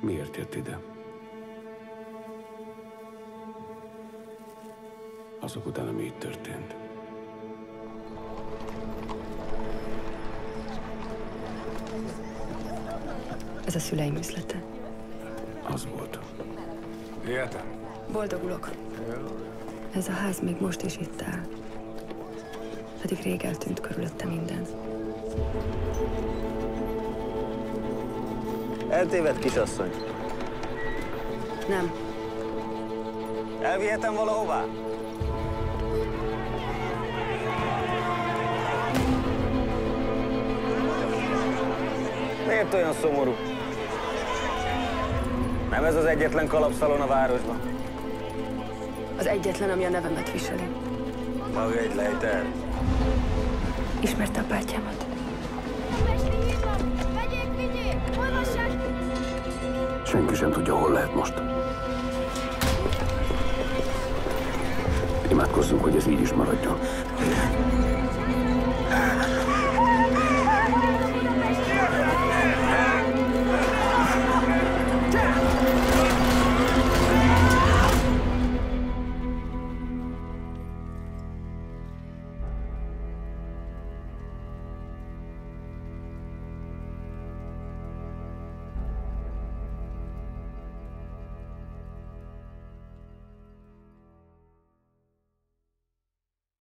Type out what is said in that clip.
Miért jött ide? Azok után, ami itt történt. Ez a szüleim üzlete. Az volt. Értem. Boldogulok. Ez a ház még most is itt áll. Pedig rég eltűnt körülötte minden. Eltévedt, kisasszony. Nem. Elvihetem valahová? Miért olyan szomorú? Nem ez az egyetlen kalapszalon a városban? Az egyetlen, ami a nevemet viseli. Maga egy lejter. Ismerte a bátyámat? Senki sem tudja, hol lehet most. Imádkozzunk, hogy ez így is maradjon.